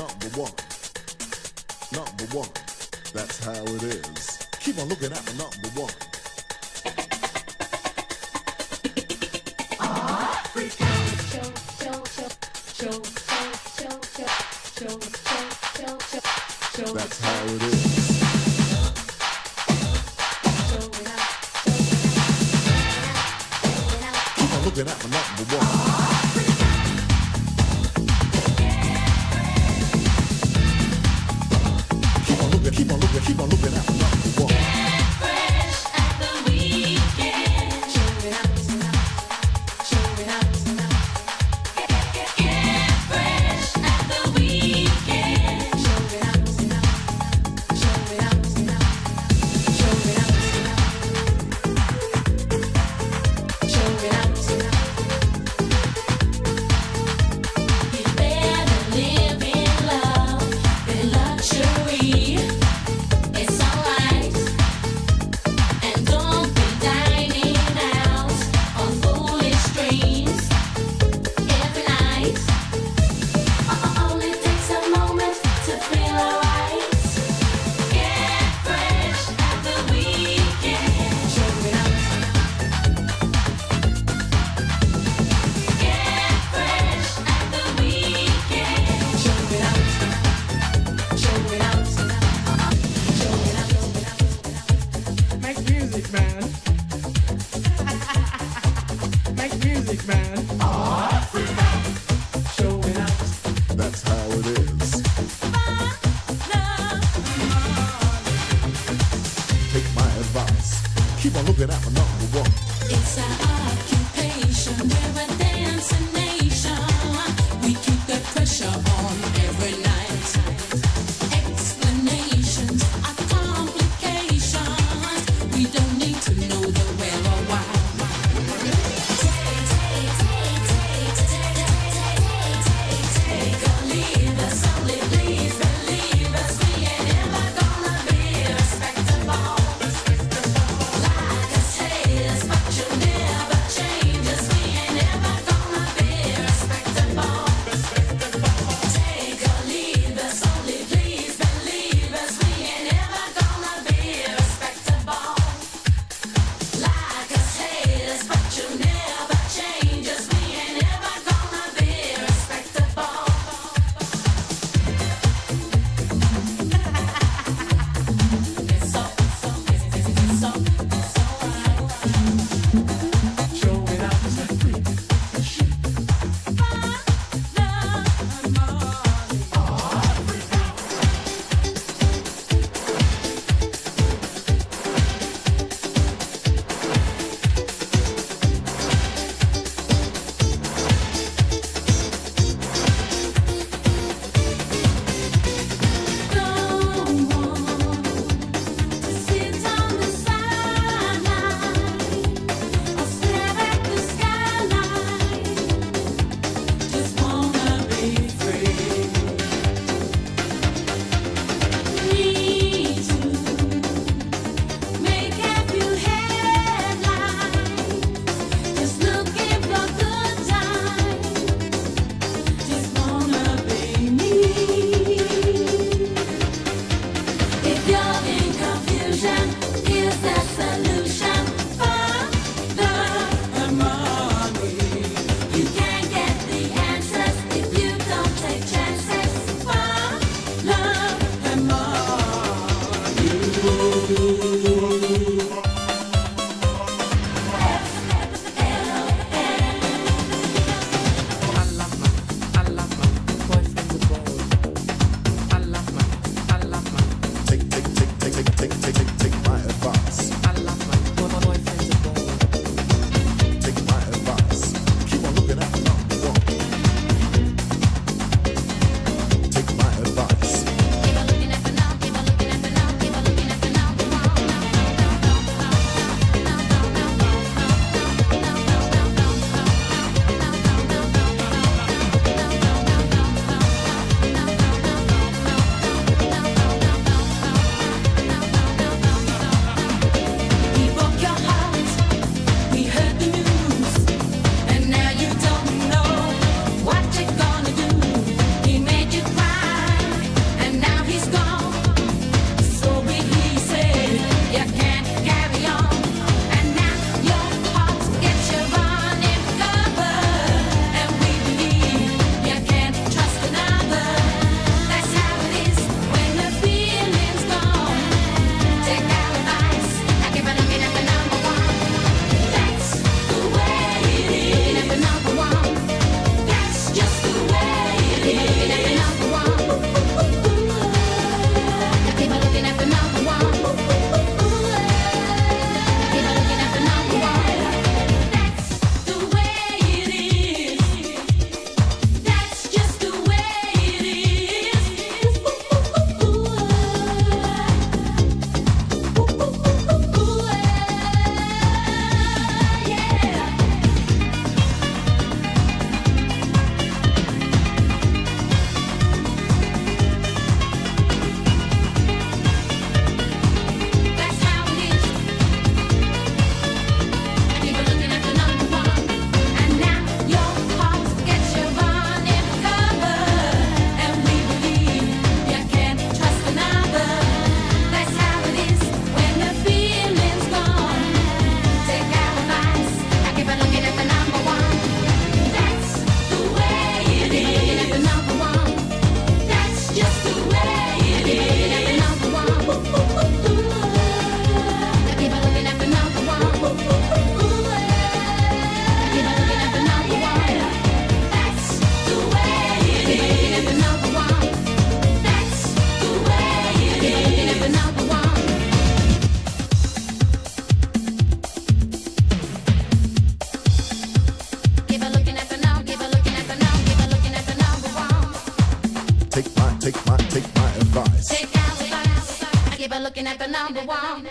number one. Number one. That's how it is. Keep on looking at the number one. That's how it is. Keep on looking at the number one. Keep on looking, keep on looking, at the number keep on looking at my nose. Take my, take my, take my advice. Take our advice. I keep on looking at the number one.